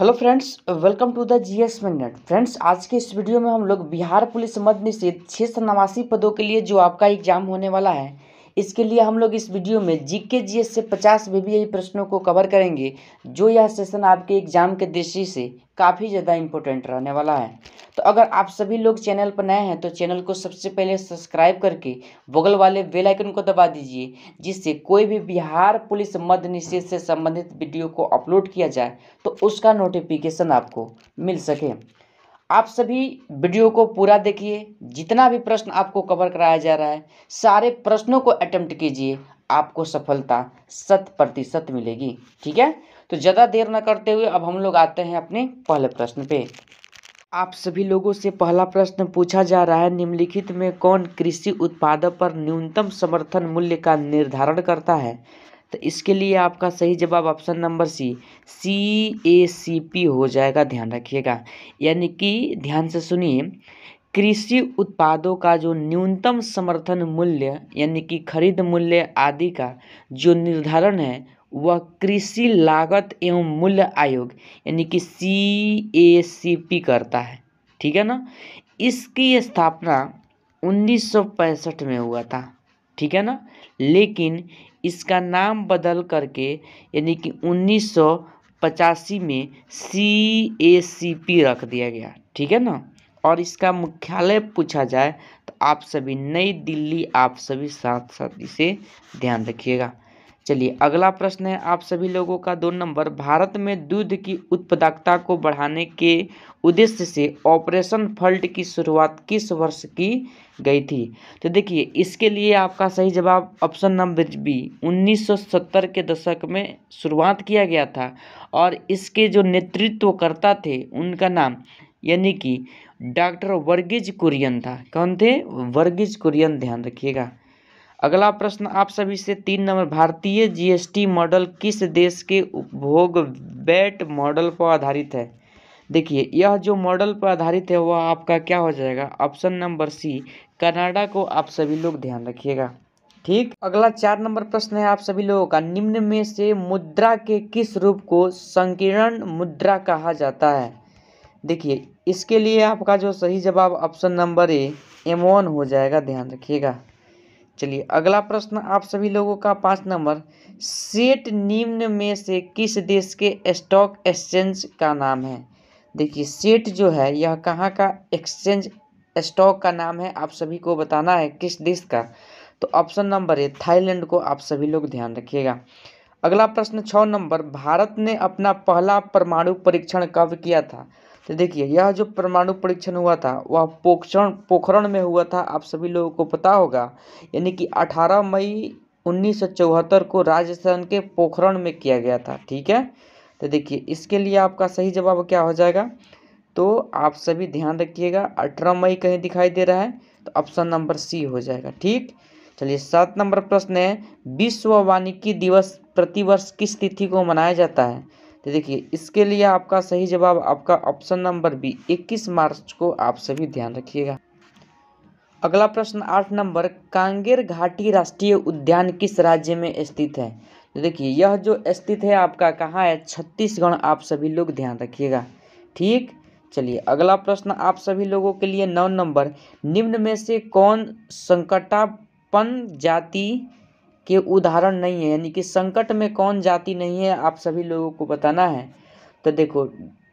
Hello friends, welcome to the GS S friends, आज के इस वीडियो में हम लोग बिहार पुलिस मध्य निषेध छः सौ नवासी पदों के लिए जो आपका एग्ज़ाम होने वाला है इसके लिए हम लोग इस वीडियो में जीके जीएस से 50 वीवीआई प्रश्नों को कवर करेंगे, जो यह सेशन आपके एग्ज़ाम के दृष्टि से काफ़ी ज़्यादा इंपॉर्टेंट रहने वाला है। तो अगर आप सभी लोग चैनल पर नए हैं तो चैनल को सबसे पहले सब्सक्राइब करके बगल वाले बेल आइकन को दबा दीजिए, जिससे कोई भी बिहार पुलिस मध्य निषेध से संबंधित वीडियो को अपलोड किया जाए तो उसका नोटिफिकेशन आपको मिल सके। आप सभी वीडियो को पूरा देखिए। जितना भी प्रश्न आपको कवर कराया जा रहा है, सारे प्रश्नों को अटेम्प्ट कीजिए। आपको सफलता शत प्रतिशत मिलेगी। ठीक है? तो ज़्यादा देर न करते हुए अब हम लोग आते हैं अपने पहले प्रश्न पे। आप सभी लोगों से पहला प्रश्न पूछा जा रहा है, निम्नलिखित में कौन कृषि उत्पादों पर न्यूनतम समर्थन मूल्य का निर्धारण करता है? तो इसके लिए आपका सही जवाब option number C C A C P हो जाएगा, ध्यान रखिएगा। यानी कि ध्यान से सुनिए, कृषि उत्पादों का जो न्यूनतम समर्थन मूल्य, यानी कि खरीद मूल्य आदि का जो निर्धारण है, वह कृषि लागत एवं मूल्य आयोग, यानी कि सी ए सी पी करता है। ठीक है ना? इसकी स्थापना उन्नीस सौ पैंसठ में हुआ था। ठीक है ना? लेकिन इसका नाम बदल करके, यानी कि उन्नीस सौ पचासी में सी ए सी पी रख दिया गया, ठीक है ना? और इसका मुख्यालय पूछा जाए तो आप सभी नई दिल्ली, आप सभी साथ साथ इसे ध्यान रखिएगा। चलिए, अगला प्रश्न है आप सभी लोगों का दो नंबर। भारत में दूध की उत्पादकता को बढ़ाने के उद्देश्य से ऑपरेशन फल्ट की शुरुआत किस वर्ष की गई थी? तो देखिए, इसके लिए आपका सही जवाब ऑप्शन नंबर बी 1970 के दशक में शुरुआत किया गया था और इसके जो नेतृत्वकर्ता थे, उनका नाम यानी कि डॉक्टर वर्गीज कुरियन था। कौन थे? वर्गीज कुरियन, ध्यान रखिएगा। अगला प्रश्न आप सभी से तीन नंबर, भारतीय जीएसटी मॉडल किस देश के उपभोग बैट मॉडल पर आधारित है? देखिए, यह जो मॉडल पर आधारित है, वह आपका क्या हो जाएगा? ऑप्शन नंबर सी कनाडा को आप सभी लोग ध्यान रखिएगा। ठीक? अगला चार नंबर प्रश्न है आप सभी लोगों का। निम्न में से मुद्रा के किस रूप को संकीर्ण मुद्रा कहा जाता है? देखिए, इसके लिए आपका जो सही जवाब ऑप्शन नंबर ए एम हो जाएगा, ध्यान रखिएगा। चलिए, अगला प्रश्न आप सभी लोगों का पाँच नंबर। सेट निम्न में से किस देश के स्टॉक एक्सचेंज का नाम है? देखिए सेट जो है, यह कहाँ का एक्सचेंज स्टॉक का नाम है, आप सभी को बताना है किस देश का। तो ऑप्शन नंबर है थाईलैंड को आप सभी लोग ध्यान रखिएगा। अगला प्रश्न छः नंबर, भारत ने अपना पहला परमाणु परीक्षण कब किया था? तो देखिए, यह जो परमाणु परीक्षण हुआ था, वह पोखरण पोखरण में हुआ था, आप सभी लोगों को पता होगा। यानी कि 18 मई उन्नीस सौ चौहत्तर को राजस्थान के पोखरण में किया गया था, ठीक है? तो देखिए, इसके लिए आपका सही जवाब क्या हो जाएगा? तो आप सभी ध्यान रखिएगा, अठारह मई कहीं दिखाई दे रहा है तो ऑप्शन नंबर सी हो जाएगा, ठीक? चलिए, सात नंबर प्रश्न है, विश्व वानिकी दिवस प्रतिवर्ष किस तिथि को मनाया जाता है? तो देखिए, इसके लिए आपका सही जवाब आपका ऑप्शन नंबर बी 21 मार्च को आप सभी ध्यान रखिएगा। अगला प्रश्न आठ नंबर, कांगेर घाटी राष्ट्रीय उद्यान किस राज्य में स्थित है? तो देखिए, यह जो स्थित है आपका, कहाँ है? छत्तीसगढ़, आप सभी लोग ध्यान रखिएगा। ठीक? चलिए, अगला प्रश्न आप सभी लोगों के लिए नौ नंबर, निम्न में से कौन संकटापन जाति के उदाहरण नहीं है, यानी कि संकट में कौन जाति नहीं है, आप सभी लोगों को बताना है। तो देखो,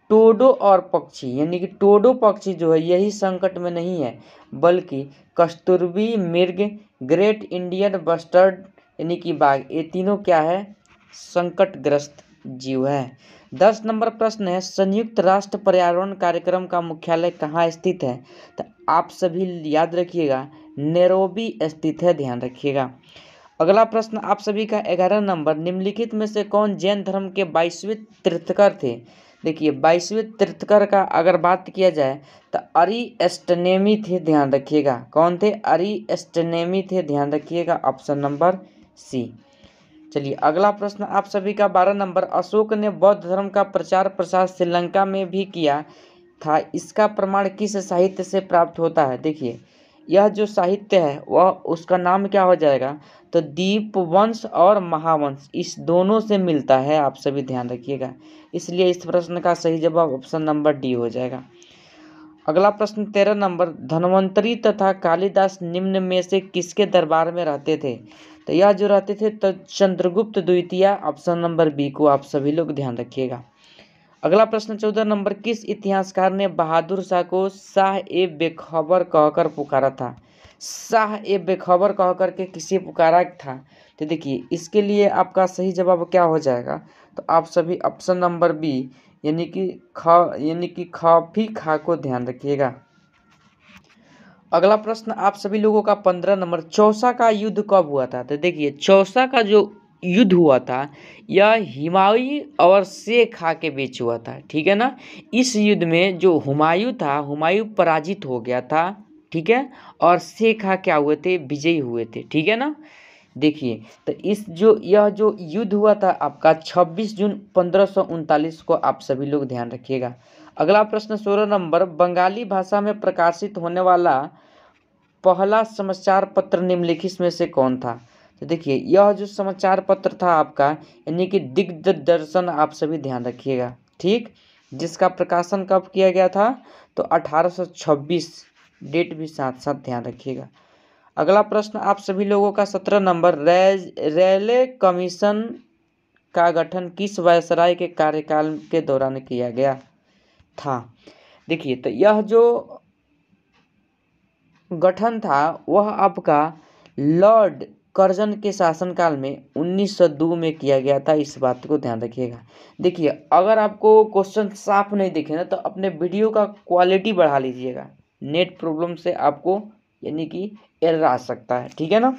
टोडो और पक्षी, यानी कि टोडो पक्षी जो है, यही संकट में नहीं है, बल्कि कस्तूरबी, मृग, ग्रेट इंडियन बस्टर्ड, यानी कि बाघ, ये तीनों क्या है? संकटग्रस्त जीव है। दस नंबर प्रश्न है, संयुक्त राष्ट्र पर्यावरण कार्यक्रम का मुख्यालय कहाँ स्थित है? तो आप सभी याद रखिएगा, नेरोबी स्थित है, ध्यान रखिएगा। अगला प्रश्न, आप सभी का ग्यारह नंबर, निम्नलिखित में से कौन जैन धर्म के बाईसवें तीर्थकर थे? देखिए, बाईसवें तीर्थकर का अगर बात किया जाए तो अरी एस्टनेमी थे, ध्यान रखिएगा। कौन थे? अरी एस्टनेमी थे, ध्यान रखिएगा, ऑप्शन नंबर सी। चलिए, अगला प्रश्न, आप सभी का बारह नंबर, अशोक ने बौद्ध धर्म का प्रचार प्रसार श्रीलंका में भी किया था, इसका प्रमाण किस साहित्य से प्राप्त होता है? देखिए यह जो साहित्य है, वह उसका नाम क्या हो जाएगा? तो दीप वंश और महावंश, इस दोनों से मिलता है, आप सभी ध्यान रखिएगा। इसलिए इस प्रश्न का सही जवाब ऑप्शन नंबर डी हो जाएगा। अगला प्रश्न, तेरह नंबर, धनवंतरी तथा कालिदास निम्न में से किसके दरबार में रहते थे? तो यह जो रहते थे तो चंद्रगुप्त द्वितीय ऑप्शन नंबर बी को आप सभी लोग ध्यान रखिएगा। अगला प्रश्न चौदह नंबर, किस इतिहासकार ने बहादुर शाह को शाह ए बेखबर कहकर पुकारा था? शाह ए बेखबर कह करके किसी पुकारा था? तो देखिए, इसके लिए आपका सही जवाब क्या हो जाएगा? तो आप सभी ऑप्शन नंबर बी यानी कि ख, यानी कि खफी खा को ध्यान रखिएगा। अगला प्रश्न, आप सभी लोगों का पंद्रह नंबर, चौसा का युद्ध कब हुआ था? तो देखिए, चौसा का जो युद्ध हुआ था यह हिमायू और शेख के बीच हुआ था, ठीक है ना? इस युद्ध में जो हुमायूं था, हुमायूं पराजित हो गया था, ठीक है? और शेखा क्या हुए थे? विजयी हुए थे, ठीक है ना? देखिए तो इस जो, यह जो युद्ध हुआ था आपका 26 जून पंद्रह को आप सभी लोग ध्यान रखिएगा। अगला प्रश्न सोलह नंबर, बंगाली भाषा में प्रकाशित होने वाला पहला समाचार पत्र निम्नलिखित में से कौन था? तो देखिए, यह जो समाचार पत्र था आपका, यानी कि दिग्दर्शन आप सभी ध्यान रखिएगा, ठीक? जिसका प्रकाशन कब किया गया था? तो 1826 डेट भी साथ साथ ध्यान रखिएगा। अगला प्रश्न आप सभी लोगों का सत्रह नंबर रेले कमीशन का गठन किस वायसराय के कार्यकाल के दौरान किया गया था? देखिए तो यह जो गठन था, वह आपका लॉर्ड कर्जन के शासनकाल में 1902 में किया गया था, इस बात को ध्यान रखिएगा। देखिए, अगर आपको क्वेश्चन साफ़ नहीं दिखे ना तो अपने वीडियो का क्वालिटी बढ़ा लीजिएगा। नेट प्रॉब्लम से आपको, यानी कि एरर आ सकता है, ठीक है ना?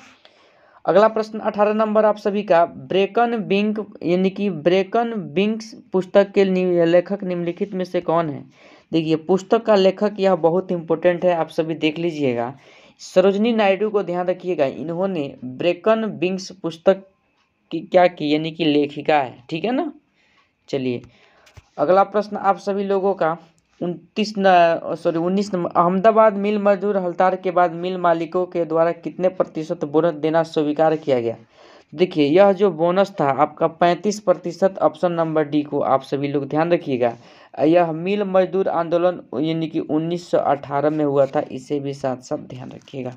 अगला प्रश्न, अठारह नंबर आप सभी का ब्रेकन बिंक यानी कि ब्रेकन बिंक्स पुस्तक के लेखक निम्नलिखित में से कौन है? देखिए, पुस्तक का लेखक यह बहुत इंपॉर्टेंट है, आप सभी देख लीजिएगा। सरोजनी नायडू को ध्यान रखिएगा। इन्होंने ब्रेकन विंग्स पुस्तक की क्या की, यानी कि लेखिका है, ठीक है ना? चलिए, अगला प्रश्न आप सभी लोगों का। उनतीस सॉरी, उन्नीस नंबर, अहमदाबाद मिल मजदूर हड़ताल के बाद मिल मालिकों के द्वारा कितने प्रतिशत बोनस देना स्वीकार किया गया? देखिए, यह जो बोनस था, आपका पैंतीस प्रतिशत ऑप्शन नंबर डी को आप सभी लोग ध्यान रखिएगा। यह मिल मजदूर आंदोलन, यानी कि 1918 में हुआ था, इसे भी साथ साथ ध्यान रखिएगा।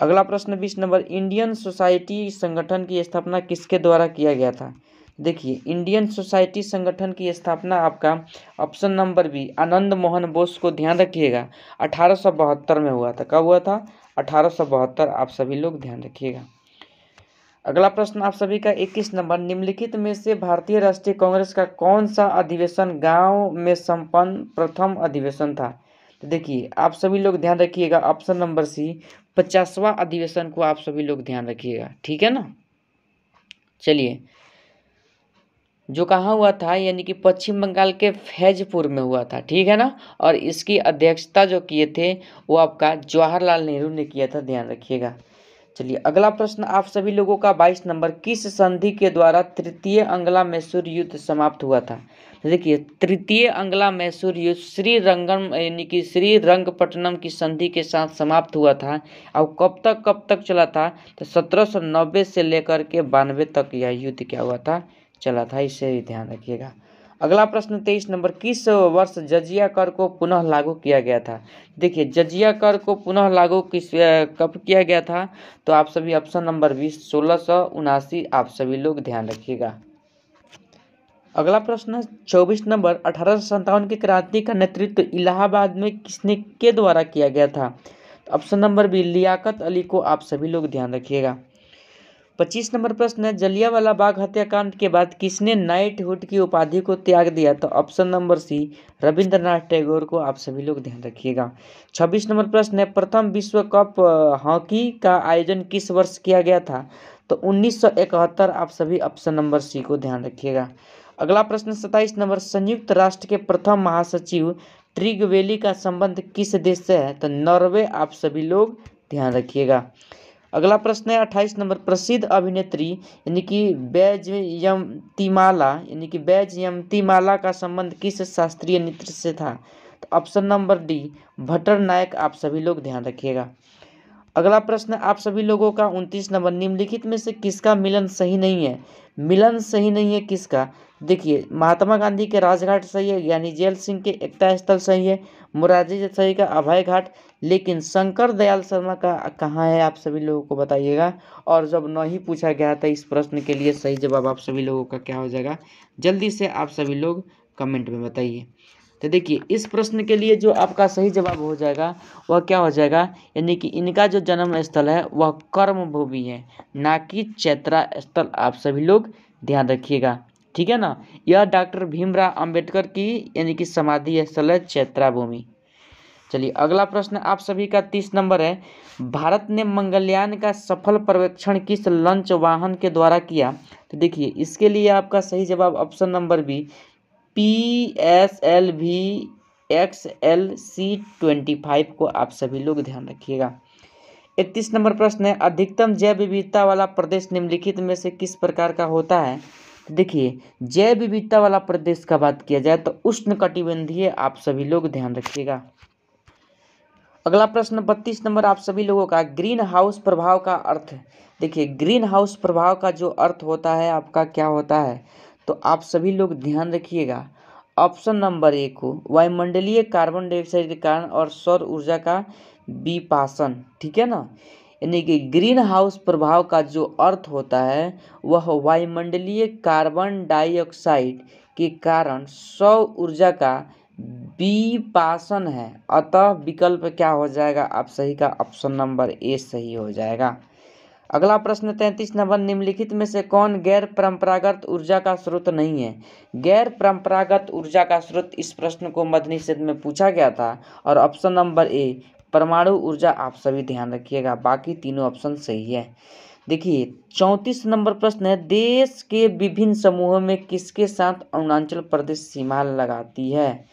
अगला प्रश्न बीस नंबर इंडियन सोसाइटी संगठन की स्थापना किसके द्वारा किया गया था? देखिए इंडियन सोसाइटी संगठन की स्थापना आपका option number B Anand Mohan Bose को ध्यान रखिएगा। अठारह सौ बहत्तर में हुआ था। कब हुआ था? अठारह सौ बहत्तर, आप सभी लोग ध्यान रखिएगा। अगला प्रश्न, आप सभी का इक्कीस नंबर, निम्नलिखित में से भारतीय राष्ट्रीय कांग्रेस का कौन सा अधिवेशन गाँव में संपन्न प्रथम अधिवेशन था? तो देखिए, आप सभी लोग ध्यान रखिएगा, ऑप्शन नंबर सी, पचासवा अधिवेशन को आप सभी लोग ध्यान रखिएगा, ठीक है ना? चलिए, जो कहाँ हुआ था, यानी कि पश्चिम बंगाल के फैजपुर में हुआ था, ठीक है ना? और इसकी अध्यक्षता जो किए थे, वो आपका जवाहरलाल नेहरू ने किया था, ध्यान रखिएगा। चलिए, अगला प्रश्न, आप सभी लोगों का बाईस नंबर, किस संधि के द्वारा तृतीय अंगला मैसूर युद्ध समाप्त हुआ था? देखिए, तृतीय अंगला मैसूर युद्ध श्री रंगम, यानी कि श्री रंगपट्टनम की संधि के साथ समाप्त हुआ था। और कब तक कब तक चला था? तो सत्रह सौ नब्बे से लेकर के बानवे तक यह युद्ध क्या हुआ था? चला था, इसे ध्यान रखिएगा। अगला प्रश्न, तेईस नंबर, किस वर्ष जजिया कर को पुनः लागू किया गया था? देखिए, जजिया कर को पुनः लागू किस कब किया गया था? तो आप सभी ऑप्शन नंबर बीस, सोलह सौ उनासी, आप सभी लोग ध्यान रखिएगा। अगला प्रश्न, चौबीस नंबर, अठारह सौ की क्रांति का नेतृत्व इलाहाबाद में किसने, के द्वारा किया गया था? Option number B, Liaquat Ali को आप सभी लोग ध्यान रखिएगा। पच्चीस नंबर प्रश्न है जलियावाला बाग हत्याकांड के बाद किसने नाइटहुड की उपाधि को त्याग दिया? तो option number C, Rabindranath Tagore को आप सभी लोग ध्यान रखिएगा। छब्बीस नंबर प्रश्न है, प्रथम विश्व कप हॉकी का आयोजन किस वर्ष किया गया था? तो उन्नीस सौ इकहत्तर आप सभी ऑप्शन नंबर सी को ध्यान रखिएगा। अगला प्रश्न, सत्ताईस नंबर संयुक्त राष्ट्र के प्रथम महासचिव ट्रिगवेली का संबंध किस देश से है? तो नॉर्वे आप सभी लोग ध्यान रखिएगा। अगला प्रश्न है, अट्ठाईस नंबर, प्रसिद्ध अभिनेत्री, यानी कि बैजयंतीमाला यानी कि बैजयंतीमाला का संबंध किस शास्त्रीय नृत्य से था? तो option number D Bhattar Nayak, आप सभी लोग ध्यान रखिएगा। अगला प्रश्न, आप सभी लोगों का उनतीस नंबर निम्नलिखित में से किसका मिलन सही नहीं है? मिलन सही नहीं है किसका? देखिए, महात्मा गांधी के राजघाट सही है, यानी जैल सिंह के एकता स्थल सही है, मुरारजी सही का अभय घाट, लेकिन शंकर दयाल शर्मा का कहाँ है, आप सभी लोगों को बताइएगा। और जब नहीं पूछा गया था इस प्रश्न के लिए सही जवाब, आप सभी लोगों का क्या हो जाएगा? जल्दी से आप सभी लोग कमेंट में बताइए। तो देखिए, इस प्रश्न के लिए जो आपका सही जवाब हो जाएगा, वह क्या हो जाएगा? यानी कि इनका जो जन्म स्थल है, वह कर्म भूमि है, ना कि चैत्रा स्थल। आप सभी लोग ध्यान रखिएगा। ठीक है ना? यह डॉक्टर भीमराव अंबेडकर की, यानी कि समाधि स्थल है चैत्रा भूमि चलिए, अगला प्रश्न आप सभी का तीस नंबर है। भारत ने मंगलयान का सफल पर्यवेक्षण किस लंच वाहन के द्वारा किया? तो देखिए, इसके लिए आपका सही जवाब option number B P S L V X L C twenty five को आप सभी लोग ध्यान रखिएगा। इकतीस नंबर प्रश्न है, अधिकतम जैव विविधता वाला प्रदेश निम्नलिखित में से किस प्रकार का होता है? देखिए जैव विविधता वाला प्रदेश का बात किया जाए तो उष्ण कटिबंधीय आप सभी लोग ध्यान रखिएगा। अगला प्रश्न, बत्तीस नंबर, आप सभी लोगों का ग्रीन हाउस प्रभाव का अर्थ देखिए ग्रीन हाउस प्रभाव का जो अर्थ होता है, आपका क्या होता है? तो आप सभी लोग ध्यान रखिएगा। ऑप्शन नंबर एक हो वायुमंडलीय कार्बन डाइऑक्साइड के कारण और सौर ऊर्जा का विपासन, ठीक है ना? यानी कि ग्रीन हाउस प्रभाव का जो अर्थ होता है, वह वायुमंडलीय कार्बन डाइऑक्साइड के कारण सौर ऊर्जा का विपासन है। अतः विकल्प क्या हो जाएगा? आप सही का ऑप्शन नंबर ए सही हो जाएगा। अगला प्रश्न, तैंतीस नंबर, निम्नलिखित में से कौन गैर परंपरागत ऊर्जा का स्रोत नहीं है? गैर परंपरागत ऊर्जा का स्रोत इस प्रश्न को मध्य निषेध में पूछा गया था और ऑप्शन नंबर ए परमाणु ऊर्जा आप सभी ध्यान रखिएगा। बाकी तीनों ऑप्शन सही है। देखिए, चौंतीस नंबर प्रश्न है, देश के विभिन्न समूहों में किसके साथ अरुणाचल प्रदेश सीमा लगाती है?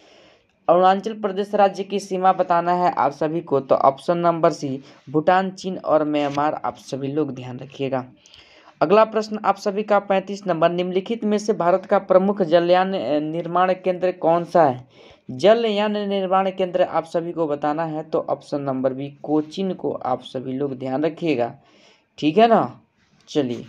अरुणाचल प्रदेश राज्य की सीमा बताना है आप सभी को तो ऑप्शन नंबर सी, भूटान, चीन और म्यांमार, आप सभी लोग ध्यान रखिएगा। अगला प्रश्न आप सभी का पैंतीस नंबर, निम्नलिखित में से भारत का प्रमुख जलयान निर्माण केंद्र कौन सा है? जलयान निर्माण केंद्र आप सभी को बताना है तो ऑप्शन नंबर बी कोचिन को आप सभी लोग ध्यान रखिएगा। ठीक है ना? चलिए,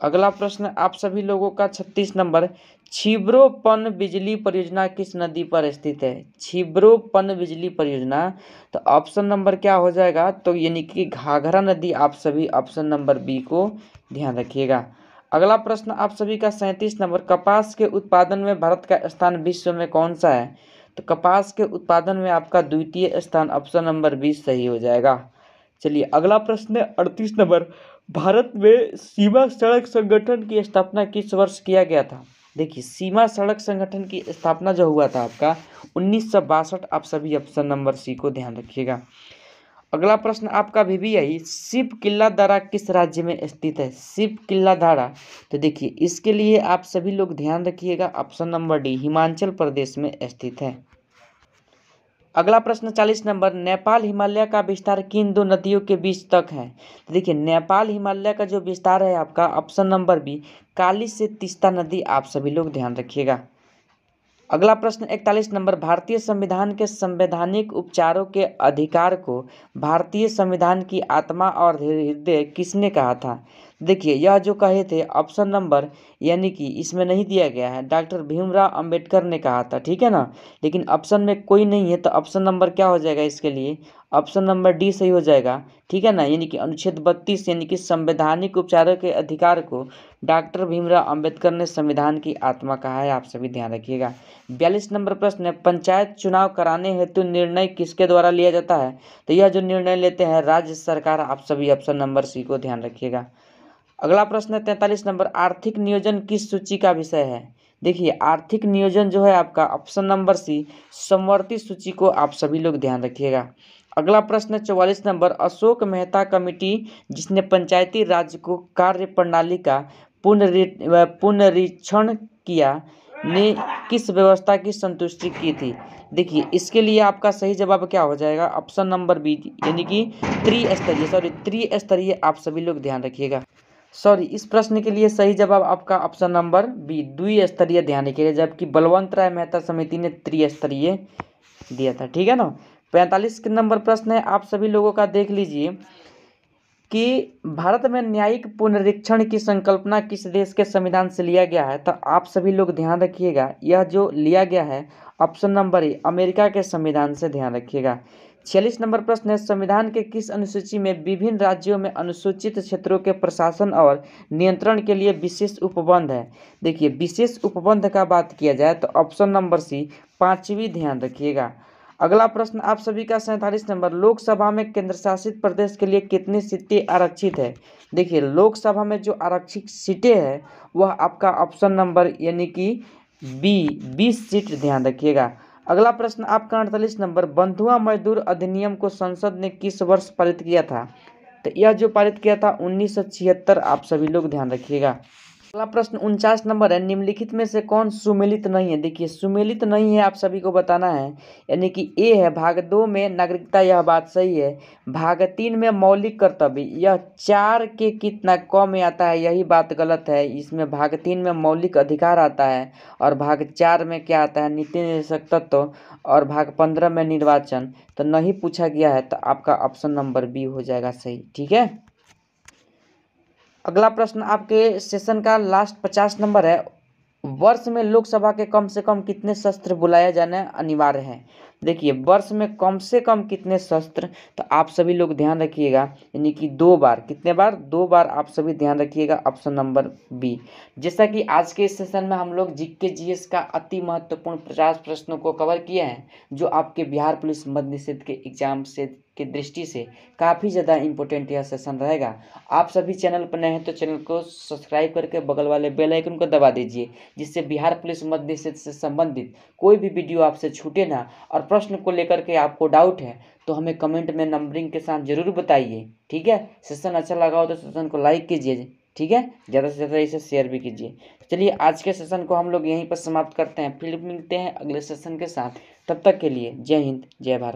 अगला प्रश्न आप सभी लोगों का छत्तीस नंबर। छिब्रोपन बिजली परियोजना किस नदी पर स्थित है? छिब्रोपन बिजली परियोजना तो ऑप्शन नंबर क्या हो जाएगा? तो यानी कि घाघरा नदी, आप सभी ऑप्शन नंबर बी को ध्यान रखिएगा। अगला प्रश्न आप सभी का सैंतीस नंबर। कपास के उत्पादन में भारत का स्थान विश्व में कौन सा है? तो कपास के उत्पादन में आपका द्वितीय स्थान ऑप्शन नंबर बी सही हो जाएगा। चलिए, अगला प्रश्न है अड़तीस नंबर। भारत में सीमा सड़क संगठन की स्थापना किस वर्ष किया गया था? देखिए, सीमा सड़क संगठन की स्थापना जो हुआ था आपका, उन्नीस आप सभी ऑप्शन नंबर सी को ध्यान रखिएगा। अगला प्रश्न आपका भी भी यही, शिव किला धारा किस राज्य में स्थित है? शिव किला धारा। तो देखिए, इसके लिए आप सभी लोग ध्यान रखिएगा option number D Himachal Pradesh में स्थित है। अगला प्रश्न चालीस नंबर, नेपाल हिमालय का विस्तार किन दो नदियों के बीच तक है? तो देखिए, नेपाल हिमालय का जो विस्तार है आपका ऑप्शन नंबर बी काली से तिस्ता नदी, आप सभी लोग ध्यान रखिएगा। अगला प्रश्न, इकतालीस नंबर, भारतीय संविधान के संवैधानिक उपचारों के अधिकार को भारतीय संविधान की आत्मा और हृदय किसने कहा था? देखिए, यह जो कहे थे, ऑप्शन नंबर यानी कि इसमें नहीं दिया गया है। डॉक्टर भीमराव अंबेडकर ने कहा था, ठीक है ना? लेकिन ऑप्शन में कोई नहीं है तो ऑप्शन नंबर क्या हो जाएगा इसके लिए? ऑप्शन नंबर डी सही हो जाएगा। ठीक है ना? यानी कि अनुच्छेद बत्तीस, यानी कि संवैधानिक उपचारों के अधिकार को डॉक्टर भीमराव अंबेडकर ने संविधान की आत्मा कहा है। आप सभी ध्यान रखिएगा। बयालीस नंबर प्रश्न है, पंचायत चुनाव कराने हेतु निर्णय किसके द्वारा लिया जाता है? तो यह जो निर्णय लेते हैं राज्य सरकार, आप सभी ऑप्शन नंबर सी को ध्यान रखिएगा। अगला प्रश्न है, तैंतालीस नंबर, आर्थिक नियोजन किस सूची का विषय है? देखिए, आर्थिक नियोजन जो है आपका ऑप्शन नंबर सी, समवर्ती सूची को आप सभी लोग ध्यान रखिएगा। अगला प्रश्न चौवालीस नंबर, अशोक मेहता कमेटी, जिसने पंचायती राज को कार्य प्रणाली का पुनरीक्षण किया, ने किस व्यवस्था की संतुष्टि की थी? देखिए, इसके लिए आपका सही जवाब क्या हो जाएगा? ऑप्शन नंबर बी, यानी कि त्रिस्तरीय, सॉरी, त्रिस्तरीय आप सभी लोग ध्यान रखिएगा। सॉरी, इस प्रश्न के लिए सही जवाब आपका ऑप्शन नंबर बी, द्विस्तरीय ध्यान रखिएगा जबकि बलवंत राय मेहता समिति ने त्रिस्तरीय दिया था, ठीक है ना? पैंतालीस के नंबर प्रश्न है, आप सभी लोगों का देख लीजिए कि भारत में न्यायिक पुनरीक्षण की संकल्पना किस देश के संविधान से लिया गया है तो आप सभी लोग ध्यान रखिएगा, यह जो लिया गया है, ऑप्शन नंबर ए, अमेरिका के संविधान से ध्यान रखिएगा। छियालीस नंबर प्रश्न है, संविधान के किस अनुसूची में विभिन्न राज्यों में अनुसूचित क्षेत्रों के प्रशासन और नियंत्रण के लिए विशेष उपबंध है? देखिए, विशेष उपबंध का बात किया जाए तो ऑप्शन नंबर सी, पांचवी ध्यान रखिएगा। अगला प्रश्न, आप सभी का सैंतालीस नंबर, लोकसभा में केंद्र शासित प्रदेश के लिए कितनी सीटें आरक्षित है? देखिए, लोकसभा में जो आरक्षित सीटें हैं, वह आपका ऑप्शन नंबर यानी कि बी, बीस सीट ध्यान रखिएगा। अगला प्रश्न, आपका अड़तालीस नंबर, बंधुआ मजदूर अधिनियम को संसद ने किस वर्ष पारित किया था? तो यह जो पारित किया था, उन्नीस सौ छिहत्तर, आप सभी लोग ध्यान रखिएगा। अगला प्रश्न उनचास नंबर है, निम्नलिखित में से कौन सुमेलित नहीं है? देखिए, सुमेलित नहीं है, आप सभी को बताना है, यानी कि ए है भाग दो में नागरिकता, यह बात सही है, भाग तीन में मौलिक कर्तव्य, यह चार के कितना कम में आता है, यही बात गलत है, इसमें भाग तीन में मौलिक अधिकार आता है, और भाग चार में क्या आता है, नीति निर्देशक तत्व, और भाग पंद्रह में निर्वाचन तो नहीं पूछा गया है तो आपका ऑप्शन नंबर बी हो जाएगा सही, ठीक है? अगला प्रश्न आपके सेशन का लास्ट पचास नंबर है। वर्ष में लोकसभा के कम से कम कितने शस्त्र बुलाया जाना अनिवार्य है? देखिए, वर्ष में कम से कम कितने शस्त्र? तो आप सभी लोग ध्यान रखिएगा, यानी कि दो बार। कितने बार? दो बार आप सभी ध्यान रखिएगा, ऑप्शन नंबर बी। जैसा कि आज के सेशन में हम लोग जी जीके जीएस का अति महत्वपूर्ण पचास प्रश्नों को कवर किए हैं, जो आपके बिहार पुलिस मध्य निषेध के एग्ज़ाम से की दृष्टि से काफ़ी ज़्यादा इम्पोर्टेंट यह सेशन रहेगा। आप सभी चैनल पर नए हैं तो चैनल को सब्सक्राइब करके बगल वाले बेल आइकन को दबा दीजिए, जिससे बिहार पुलिस मध्य निषेध से संबंधित कोई भी वीडियो आपसे छूटे ना और प्रश्न को लेकर के आपको डाउट है तो हमें कमेंट में नंबरिंग के साथ ज़रूर बताइए, ठीक है? सेशन अच्छा लगा हो तो सेशन को लाइक कीजिए, ठीक है? ज़्यादा से ज़्यादा इसे शेयर भी कीजिए। चलिए आज के सेशन को हम लोग यहीं पर समाप्त करते हैं। फिर मिलते हैं अगले सेशन के साथ। तब तक के लिए जय हिंद, जय भारत।